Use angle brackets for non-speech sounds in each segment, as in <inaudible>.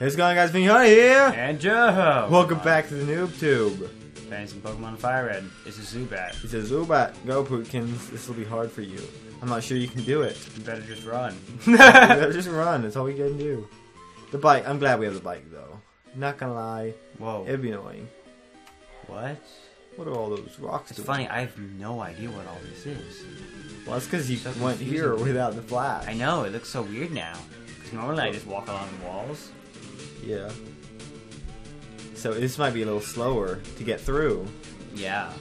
How's it going, guys? Vinnie here. And Joe! Welcome back to the Noob Tube. Playing some Pokemon Fire Red. It's a Zubat. It's a Zubat, go, Pootkins. This will be hard for you. I'm not sure you can do it. You better just run. <laughs> You better just run. That's all we can do. The bike. I'm glad we have the bike, though. Not gonna lie. Whoa. It'd be annoying. What? What are all those rocks It's doing? funny, I have no idea what all this is. Well, that's because you So went confusing. here without the flash. I know, it looks so weird now. Because normally I just walk along the walls. Yeah. So this might be a little slower to get through. Yeah.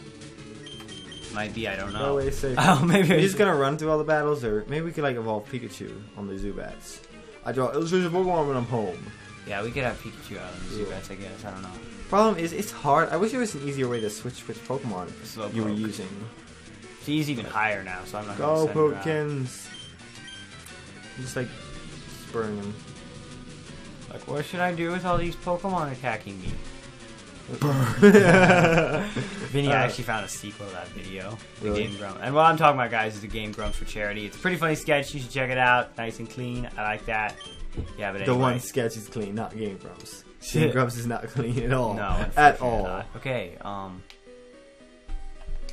Might be, I don't No know. way safe. <laughs> Oh, maybe Are just gonna run through all the battles, or maybe we could like evolve Pikachu on the Zubats? I draw illustrated Pokemon when I'm home. Yeah, we could have Pikachu out on the. Zubats, I guess. I don't know. Problem is, it's hard. I wish there was an easier way to switch which Pokemon Slowpoke. you were using. He's even higher now, so I'm not Go, gonna send him out. Pokins! Just like spurring him. Like, what should I do with all these Pokemon attacking me? <laughs> Vinnie Uh, actually found a sequel to that video. The Really? Game Grumps. And what I'm talking about, guys, is the Game Grumps for charity. It's a pretty funny sketch. You should check it out. Nice and clean. I like that. Yeah, but The one sketch is clean, not Game Grumps. <laughs> Game Grumps is not clean at all. No, at all. not. Okay, um.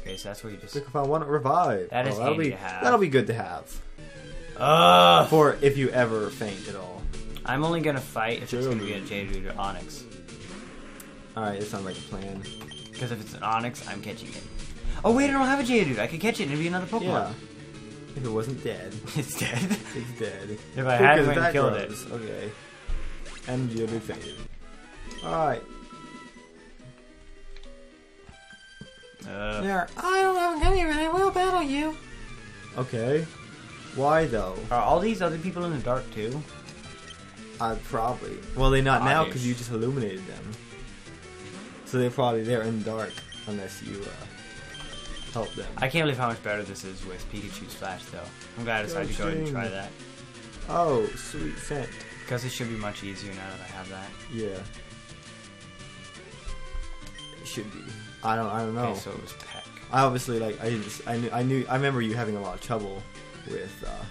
Okay, so that's where you just. Look if I want to revive. That is oh, that'll be to have. that'll be good to have Ugh! for if you ever faint at all. I'm only gonna fight if it's gonna be a Jeremy. Geodude or Onix. All right, that sounds like a plan. Because if it's an Onix, I'm catching it. Oh, wait, I don't have a Geodude. I could catch it and it'd be another Yeah. If it wasn't dead, <laughs> it's dead. it's dead. If I had Because went and that killed grows. Okay. And Geodude fainted. Alright. Uh, There. I don't have a gun and I will battle you. Okay. Why though? Are all these other people in the dark too? Uh, probably. Well, they're not now because you just illuminated them. So they're probably there in the dark unless you uh, help them. I can't believe how much better this is with Pikachu's Flash, though. I'm glad I decided to go ahead and try that. Oh, sweet scent. Because it should be much easier now that I have that. Yeah. It should be. I don't. I don't know. Okay, so it was Peck. I obviously like. I didn't. I knew. I knew. I remember you having a lot of trouble with. Uh,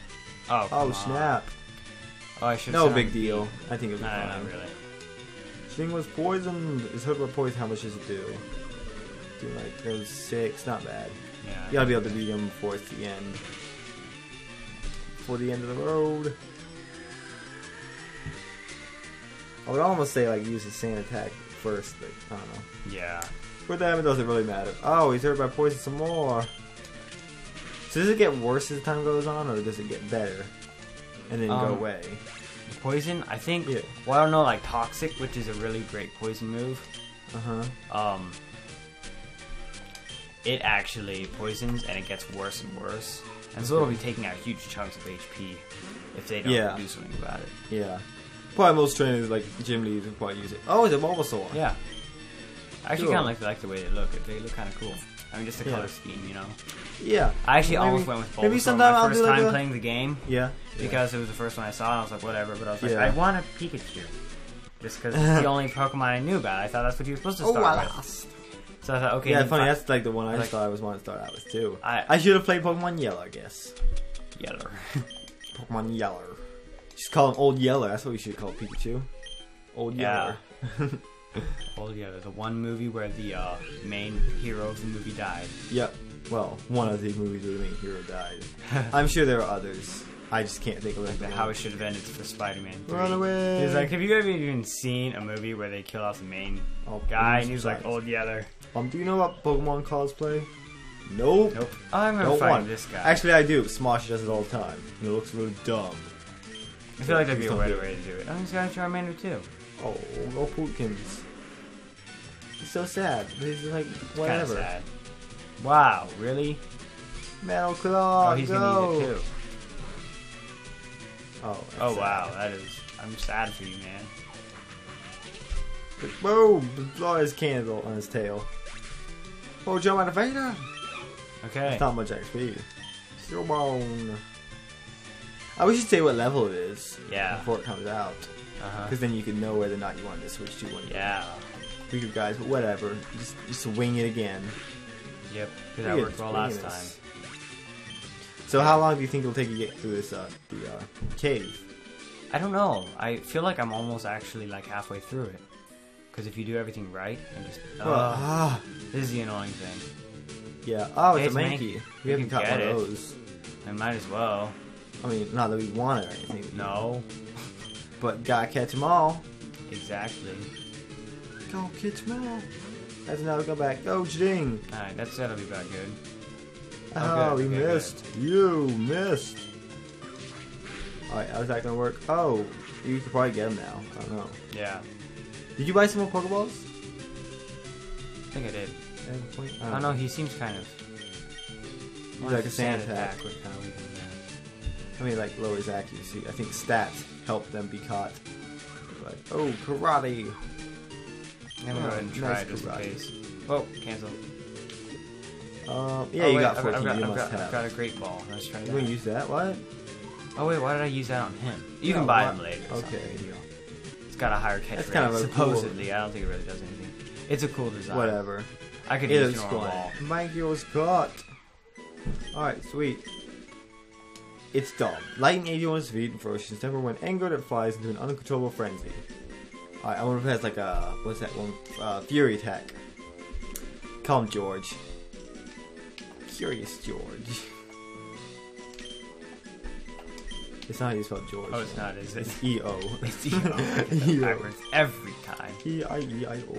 Oh, oh come on. Snap! Oh, I should No big deal. I think it was No, fine. no, not really. Thing was poisoned. Is Hoodlum poison? How much does it do? Do like those six. Not bad. Yeah. You gotta be able to beat him before it's the end. Before the end of the road. I would almost say like use the sand attack first, but I don't know. Yeah. For then it doesn't really matter. Oh, he's hurt by poison some more. So does it get worse as time goes on, or does it get better and then go Um, away? Poison, I think. Yeah. Well, I don't know, like Toxic, which is a really great poison move. Uh huh. Um. It actually poisons and it gets worse and worse. And so it'll be taking out huge chunks of HP if they don't Yeah. do something about it. Yeah. Probably most trainers like gym would probably use it. Oh, it's a Bulbasaur. Yeah. I actually Cool. kind of like, like the way they look. They look kind of cool. I mean, just the Yeah. color scheme, you know. Yeah. I actually Maybe- almost went with Bulbasaur maybe sometime my I'll first do like time a- playing the game Yeah. because it was the first one I saw, and I was like, whatever. But I was like, Yeah. I want a Pikachu, just because it's the <laughs> only Pokemon I knew about. I thought that's what you were supposed to Oh, start I with. lost. So I thought, okay, Yeah, funny. fi- That's like the one I Like- thought I was wanting to start out with too. I- I should have played Pokemon Yellow, I guess. Yeller. <laughs> Pokemon Yeller. Just call him Old Yeller. That's what we should call Pikachu. Old Yeah. Yeller. <laughs> oh yeah, there's a one movie where the uh, main hero of the movie died. Yep. Well, one of the movies where the main hero died. <laughs> I'm sure there are others. I just can't think of Like the how it should have ended for Spider-Man. 3. Run away. He's like, have you ever even seen a movie where they kill off the main Oh, guy? And he's like, besides. old Yeller. Um, do you know about Pokemon cosplay? Nope. Nope. Oh, I remember Don't fighting want. this guy. Actually, I do. Smosh does it all the time. And it looks really dumb. I feel like that'd be a better way to do it. Oh, he's got a Charmander too. Oh, no Pootkins. He's so sad. He's like, whatever. sad. Wow, really? Metal Claw, oh, he's go. gonna eat it too. Oh, Oh sad. wow, that is. I'm sad for you, man. Boom! Blow his candle on his tail. Oh, of Vader! Okay. It's not much XP. Steel bone. I wish you'd say what level it is Yeah. before it comes out. Uh huh. Because then you can know whether or not you want to switch to one. Yeah. We could guys, but whatever. Just, just wing it again. Yep. Because that worked well last time. So how long do you think it'll take you to get through this uh, the uh, cave? I don't know. I feel like I'm almost actually like halfway through it. Because if you do everything right and just Well, oh, ah, this is the annoying thing. yeah. Oh, it's It's a. Mankey. We haven't caught one get of those. I might as well. I mean, not that we want it or anything. No, But gotta catch them all. exactly. Go catch them all. That's now go back. Go, Jing. All right, that's that'll be about good. Oh, Okay, we okay, good. missed. You missed. Alright, how's that gonna work? Oh, you could probably get him now. I don't know. Yeah, Did you buy some more Pokeballs? I think I did. At point? I don't oh. know. He seems kind of. He's like a sand attack. would kind of weaken him down. I mean, like lowers accuracy. I think stats help them be caught. But oh, karate. I'm gonna go ahead and try nice it just in karate. case. Oh, cancel. Um, yeah, Oh, you wait, got I've- 14. I've got, you I've must got, have. I've got a great ball. Let's try You gonna use that? What? Oh wait, why did I use that on him? You No, can buy them later. so Okay. you. It's got a higher catch That's rate. kind of a cool- supposedly. I don't think it really does anything. It's a cool design. Whatever. I could It use is normal cool. ball. Mankey was caught. Alright, sweet. It's dumb. Lightning 81's feet and ferocious temper when angered it flies into an uncontrollable frenzy. I wonder if it has like a what's that one? Uh, fury attack. Call him George. Curious George. <laughs> It's not how you spell George. Oh, it's not, is it? It's E O. <laughs> It's E-O. <laughs> E-O. Backwards every time. E I E I O.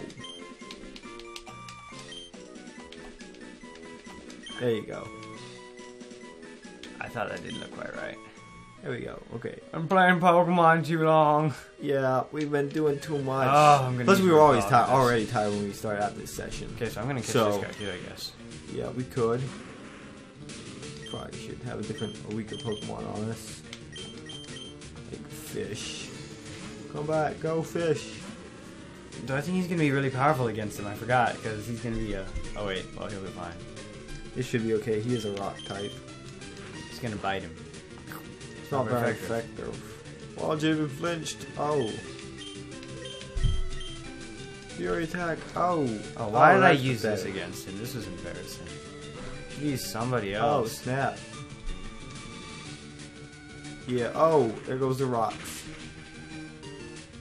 There you go. I thought that didn't look quite right. There we go. Okay. I'm playing Pokemon too long. Yeah, we've been doing too much. Oh, I'm gonna Plus, we were always tired, already tired when we started out this session. Okay, so I'm gonna catch So- this guy too, I guess. Yeah, we could. Probably should have a different, a weaker Pokemon on us. Like fish. Come back, go fish. Do I think he's gonna be really powerful against him? I forgot because he's gonna be a. Oh wait, well he'll be fine. This should be okay. He is a rock type. He's gonna bite him. It's not Very very effective. effective. Well, Javen flinched. Oh. Fury attack. Oh. Oh, why did I that's use this against him? This was embarrassing. Should use somebody else. Oh, snap. Yeah, oh, there goes the rocks.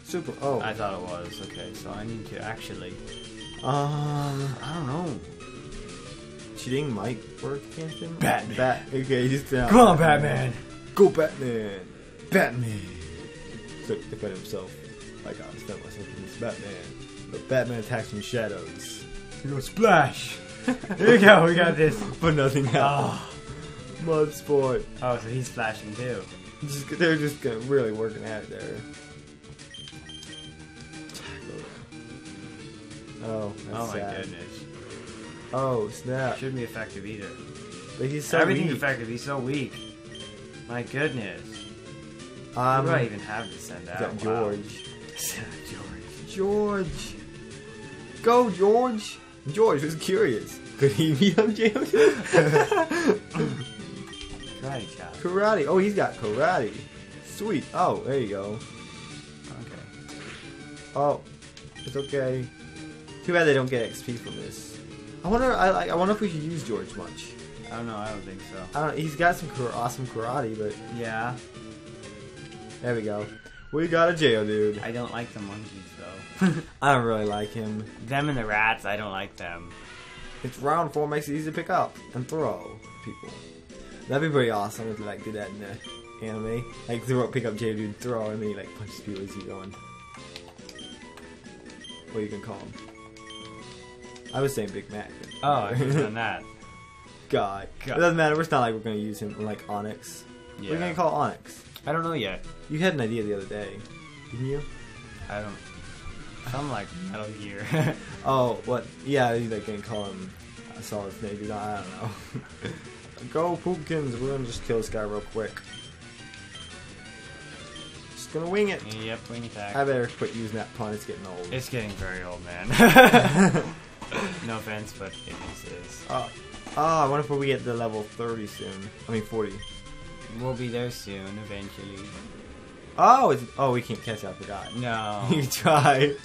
Super, oh. I thought it was okay. So I need to actually. um, I don't know. cheating might work against him? Batman. Bat, okay, he's down. Come on, Batman. Go Batman! Batman! So, defend himself. Like, I defend myself against Batman. But Batman attacks from shadows. He goes, splash. <laughs> Here we go. We got this. But nothing ah. happened. Oh. Mud sport. oh, so he's flashing too. Just, they're just really working at it there. Oh, that's oh my sad. goodness. Oh, snap. Shouldn't be effective either. But he's so Everything's weak. effective. He's so weak. My goodness. Um, Who do I even have to send out? got Wow. George. <laughs> George. George. Go, George. George was curious. Could he beat up James? Karate chop. karate. Oh, he's got karate. Sweet. Oh, there you go. Okay. Oh, it's okay. Too bad they don't get XP from this. I wonder. I like. I wonder if we should use George much. Oh, I don't know. I don't think so. I don't. He's got some kar- awesome karate, but Yeah. there we go. We got a Geodude. I don't like the monkeys though. <laughs> I don't really like him. them and the rats. I don't like them. Its round four makes it easy to pick up and throw people. That'd be pretty awesome if they like did that in the anime. Like throw, pick up Geodude, throw, and then he like punches people as he's going. What you can call him? I was saying Big Mac. Oh, I should have done that. <laughs> God. God. It doesn't matter. It's not like we're gonna use him like Onix. Yeah. We're gonna call Onix. I don't know yet. You had an idea the other day, didn't you? I don't. I'm like Metal Gear. <laughs> Oh, what? Yeah, you like gonna call him a solid snake. dude. I don't know. <laughs> Go Poopkins. We're gonna just kill this guy real quick. Just gonna wing it. yep, wing attack. I better quit using that pun. It's getting old. It's getting very old, man. <laughs> no offense, but it is. It oh. Oh, I wonder if we get to level 30 soon. I mean 40. We'll be there soon, eventually. Oh, it's, oh, we can't catch. I forgot. No. <laughs> you try.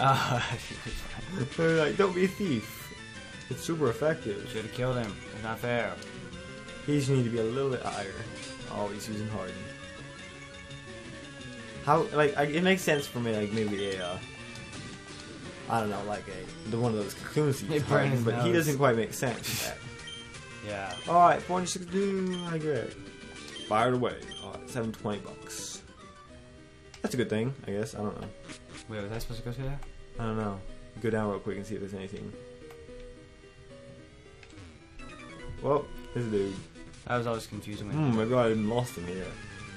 uh, <laughs> <laughs> They're like, don't be a thief. It's super effective. Should have killed him. It's not fair. He just need to be a little bit higher. Oh, he's using Harden. How like I, it makes sense for me like maybe a uh, I don't know like a the one of those cocoons he's It burns hiding, but he doesn't quite make sense. <laughs> Yeah. All right, four hundred sixty-two. I get it. Fired away. All right, seven twenty bucks. That's a good thing, I guess. I don't know. Wait, was I supposed to go through there? I don't know. Go down real quick and see if there's anything. Well, there's a dude. That was always confusing. When Hmm, maybe I'm lost in here.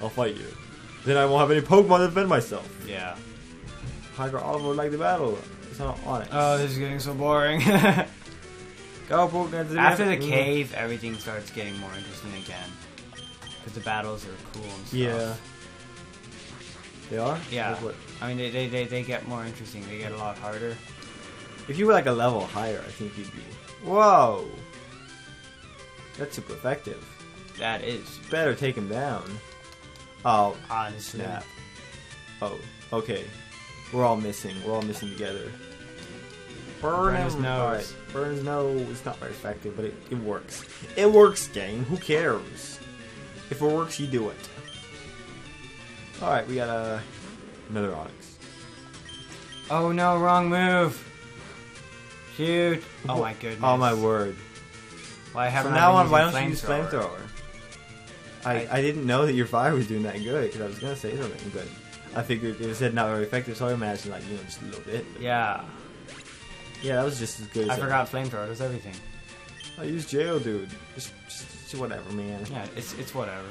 I'll fight you. Then I won't have any Pokemon to defend myself. Yeah. Hiker Oliver would like the battle. It's not on it. Oh, this is getting so boring. <laughs> After the cave, everything starts getting more interesting again. Because the battles are cool and stuff. Yeah. They are? Yeah. I mean, they, they, they, they get more interesting. They get a lot harder. If you were like a level higher, I think you'd be. Whoa! That's super effective. That is. Better take him down. Oh, Honestly. snap. Oh, okay. We're all missing. We're all missing together. Burn, Burn his him. nose. Alright, Burn his nose. It's not very effective, but it, it works. It works, gang. Who cares? If it works, you do it. Alright, we got uh, another Onix. Oh no, wrong move. Shoot. Oh my goodness. Oh my word. Well, I haven't From now been on, why don't you use flamethrower. flamethrower? I, I- I didn't know that your fire was doing that good because I was gonna say something, but I figured it said not very effective, so I imagined like you know just a little bit. Yeah. yeah, that was just as good. I that. forgot flamethrower does everything. Oh, I use jail, dude. Just, just, just whatever, man. Yeah, it's it's whatever.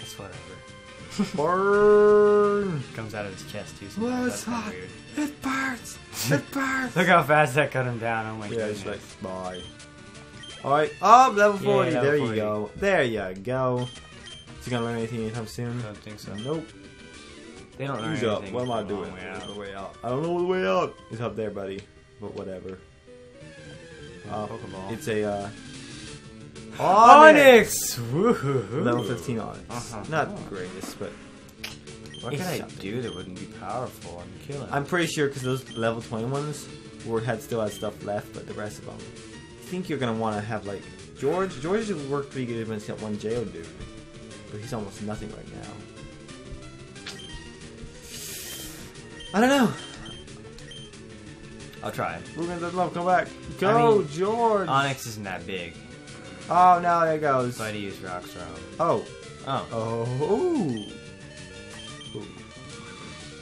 It's whatever. <laughs> Burn. Comes out of his chest too. Well, Sometimes. it's That's hot. weird. It burns. It <laughs> burns. Look how fast that cut him down. Oh my god. yeah, goodness. it's like bye. All right. Oh, level forty. level there 40. you go. There you go. Is he gonna learn anything anytime soon? I don't think so. Nope. They don't learn Who's up? anything What am I until a doing? long way out. the way out? I don't know the way out. It's up there, buddy. But whatever. Uh, Pokeball. it's a uh, Onix! Woohoo! level 15 Onix. Uh-huh. Not the greatest, but What It's could I something. do that wouldn't be powerful and kill him? I'm pretty sure because those level 20 ones were had still had stuff left, but the rest of them, I think you're gonna want to have like George. George would work pretty good against that one Geodude, but he's almost nothing right now. I don't know. I'll try. We're gonna love come back. Go, mean, George. Onix isn't that big, Oh, now there goes. so I had to use Rock Throw. Oh. Oh. Oh.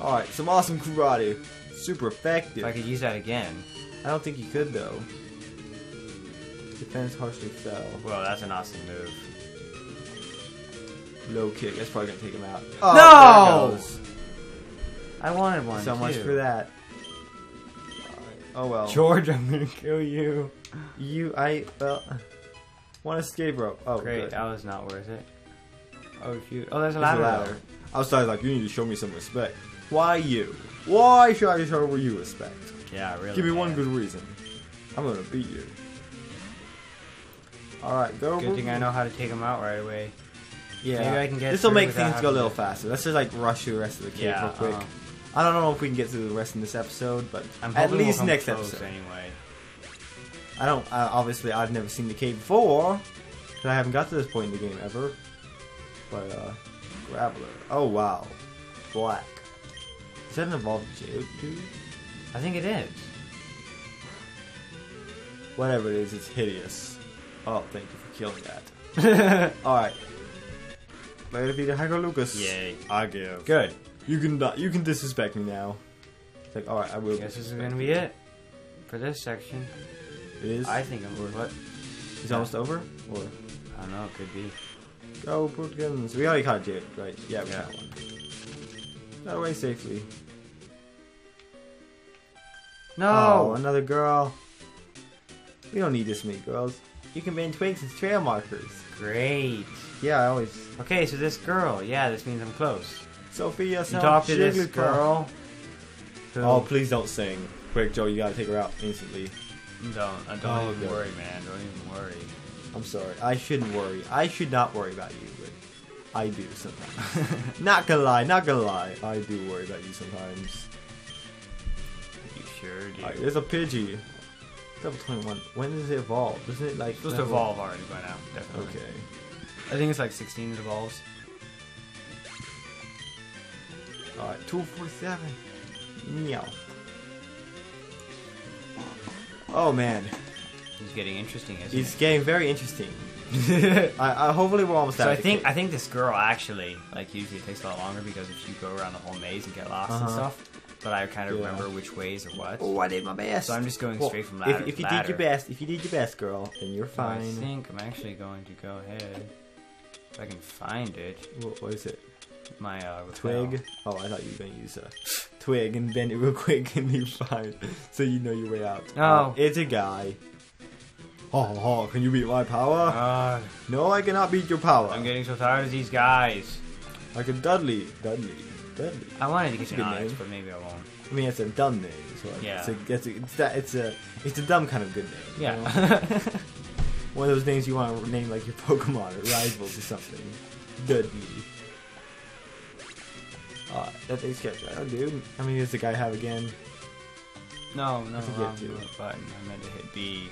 Alright, some awesome karate. Super effective. If I could use that again, I don't think you could, though. Defense harshly fell. well, that's an awesome move. Low kick. That's probably gonna take him out. Oh, no! there it goes. I wanted one. So much for that. Oh well. George, I'm gonna kill you. You, I, well, one escape rope. Oh, Great, good. that was not worth it. Oh shoot! Oh, there's a There's a ladder. ladder. Outside, like, you need to show me some respect. Why you? Why should I show you respect? Yeah, really. Give me one good reason. I'm gonna beat you. Alright, go. Good thing I know how to take him out right away. Yeah. Maybe I can get This will make things go a little faster. Let's just like rush through the rest of the cave Yeah, real quick. uh-huh. I don't know if we can get through the rest in this episode, but I'm at hoping we'll least next episode. anyway. I don't. Uh, obviously, I've never seen the cave before, 'cause I haven't got to this point in the game ever. But uh, Graveler. Oh wow, black. Is that an evolved Geodude? I think it is. Whatever it is, it's hideous. Oh, thank you for killing that. <laughs> All right. Later, Peter Hygo Lucas. Yay. I give. Good. You can not, you can disrespect me now. It's like, all right, I will. Guess this is gonna be it for this section. It is. I think I'm. What? It's almost over. Or I don't know. It could be. go put guns. We already caught Jade, right? Yeah, we Yeah. caught one. Got away safely. Oh, No. another girl. We don't need this many girls. You can ban twigs as trail markers. Great. Yeah, I always. Okay, so this girl. Yeah, this means I'm close. Sophia, You talk to this girl. who- Oh, please don't sing. Quick, Joe, you gotta take her out instantly. Don't. uh, Don't Oh, even good. worry, man. Don't even worry. I'm sorry. I shouldn't worry. I should not worry about you, but I do sometimes. <laughs> not gonna lie, not gonna lie. I do worry about you sometimes. You sure do. Alright, there's a Pidgey. Level 21. When does it evolve? Doesn't it like. It's supposed to level- evolve already by now. Definitely. Okay. I think it's like 16 it evolves. Alright, 247. Meow. Oh man, It's getting interesting, isn't it's getting very interesting. <laughs> I, I hopefully we're almost so out. I think I think this girl actually like usually it takes a lot longer because if you go around the whole maze and get lost and Uh-huh. stuff. But I kind of Yeah. remember which ways or what. Oh, I did my best. So I'm just going Well, straight from if, ladder if to you ladder. did your best, if you did your best, girl, then you're fine. I think I'm actually going to go ahead. If I can find it. What, what is it? My uh. Twig? Oh, I thought you were gonna use a <gasps> twig and bend it real quick <laughs> and be fine, so you know your way out. Oh. Uh, it's a guy. Ha ha ha! Can you beat my power? God, no, I cannot beat your power. I'm getting so tired of these guys. Like a Dudley, Dudley, Dudley. I wanted to get a an name. but maybe I won't. I mean, it's a dumb name. So Yeah. It's a, it's a, it's, that, it's a, it's a dumb kind of good name. you know? <laughs> One of those names you want to name like your <laughs> Pokemon or rivals or something. Dudley. Uh, that thing's catch. Oh, dude. How many does the guy have again? no, no, I wrong button. I meant to hit B.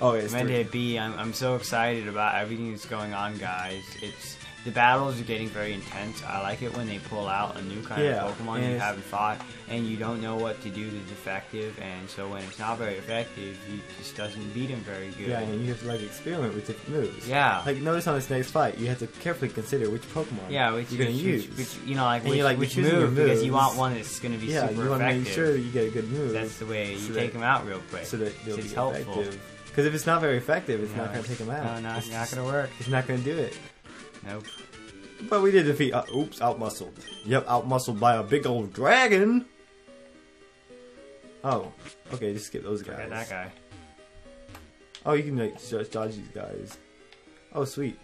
Oh, yeah, I it's meant to hit B. I'm, I'm so excited about everything that's going on, guys. It's the battles are getting very intense. I like it when they pull out a new kind Yeah, of Pokemon you haven't fought, and you don't know what to do that's effective. And so when it's not very effective, you just doesn't beat him very good. Yeah, and you have to like experiment with different moves. Yeah. Like notice on this next fight, you have to carefully consider which Pokemon Yeah, which you're gonna which, use. which, which, you know, like And which, you're, like, which move because you want one that's going to be yeah, super you want to make sure that you get a good move. That's the way you so take them out real quick. so that they'll it's be helpful. effective. Because if it's not very effective, it's No, not going to take them out. No, no, it's it's not going to work. It's not going to do it. Nope. But we did defeat. Uh, oops, outmuscled. Yep, outmuscled by a big old dragon. Oh, okay, just skip those guys. Forget that guy. Oh, you can like just dodge these guys. Oh, sweet.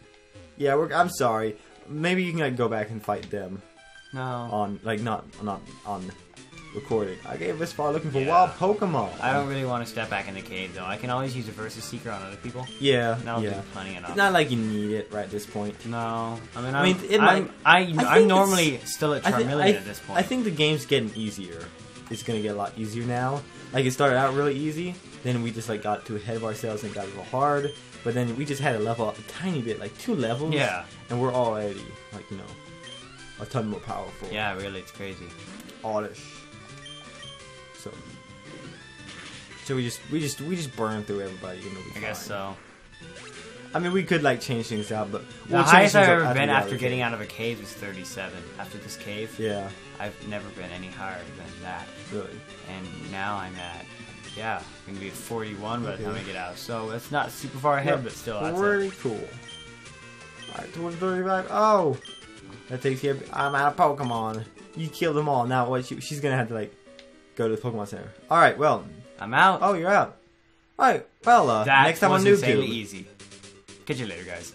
Yeah, we're, I'm sorry. Maybe you can like go back and fight them No. on like not not on recording. I gave this far looking for Yeah. wild Pokemon. I don't really want to step back in the cave though. I can always use a versus seeker on other people. Yeah, That'll yeah. do plenty enough. It's not like you need it right at this point. no, I mean, I I'm, mean, it I'm, might- I, I I'm normally still at I Charmeleon at this point. I think the game's getting easier. It's gonna get a lot easier now. Like it started out really easy, then we just like got too ahead of ourselves and got a little hard. But then we just had to level up a tiny bit, like two levels. Yeah. And we're already like you know a ton more powerful. Yeah, really, it's crazy. Oddish. So we just we just we just burn through everybody it'll be I guess so. I mean we could like change things out, but The we'll highest I've ever been after getting out of a cave is 37. After this cave, Yeah, I've never been any higher than that. really. And now I'm at, yeah, I'm gonna be at 41 by the time I get out. So that's not super far ahead, Yeah, but still, that's pretty cool. Alright, 235. Oh! That takes you. I'm out of Pokemon. You killed them all. Now what? She, she's gonna have to, like, go to the Pokemon Center. Alright, well. I'm out. Oh, you're out. Alright, well, uh, that next time was on insanely Noob easy. Catch you later, guys.